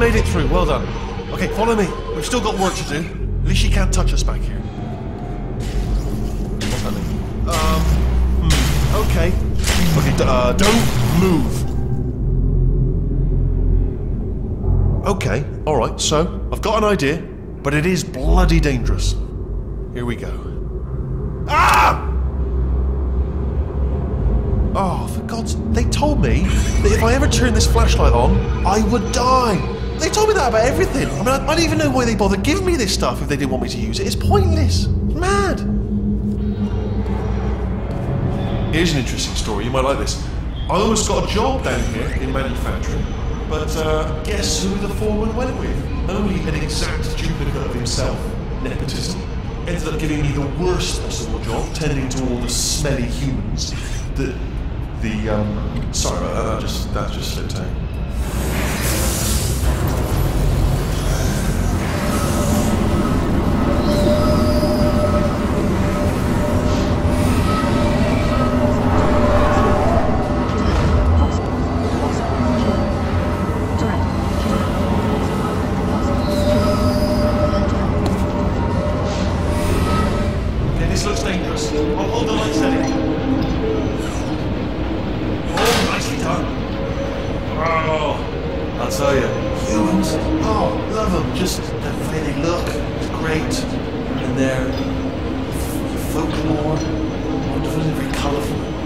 made it through. Well done. Okay, follow me. We've still got work to do. At least she can't touch us back here. What's happening? Um. Hmm, okay. Okay. Uh, don't move. Okay. All right. So I've got an idea, but it is bloody dangerous. Here we go. Ah! Oh, for God's... They told me that if I ever turned this flashlight on, I would die. They told me that about everything. I mean, I, I don't even know why they bothered giving me this stuff if they didn't want me to use it. It's pointless. Mad. Here's an interesting story. You might like this. I almost got a job down here in manufacturing, but uh, guess who the foreman went with? Only an exact duplicate of himself. Nepotism. Ended up giving me the worst possible job, tending to all the smelly humans. The, the um. Sorry about that. That just that just slipped out. This looks dangerous. I'll hold the light steady. Oh, nicely done. Oh, I'll tell you, humans, oh, love them. Just the way they look, great. And their folklore, wonderful and very colourful.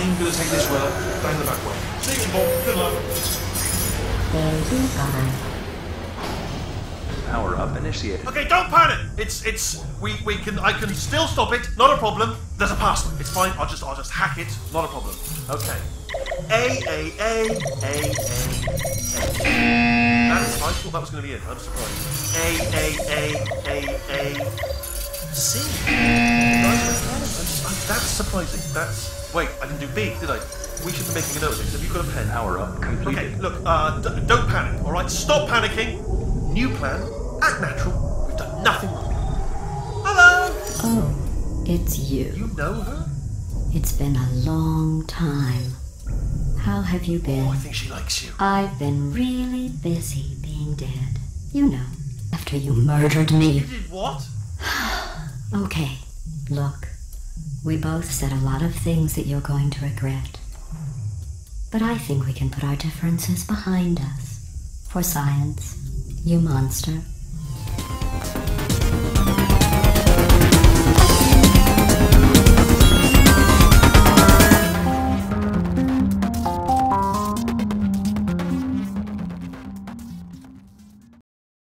I'm gonna take this route down the back way. See you, Bob. Good luck. Power up initiated. Okay, don't panic. It's it's we we can I can still stop it. Not a problem. There's a password. It's fine. I'll just I'll just hack it. Not a problem. Okay. A A A A A A. That's I thought that was going to be it. I'm surprised. A A A A A. C. That's surprising. That's wait. I didn't do B, did I? We should be making a note of this. Have you got a pen? Power up completed. Okay, look, uh, d- don't panic, all right? Stop panicking. New plan. Act natural. We've done nothing wrong. Hello. Oh, it's you. You know her? It's been a long time. How have you been? Oh, I think she likes you. I've been really busy being dead. You know, after you murdered me. You did what? Okay, look. We both said a lot of things that you're going to regret. But I think we can put our differences behind us. For science, you monster,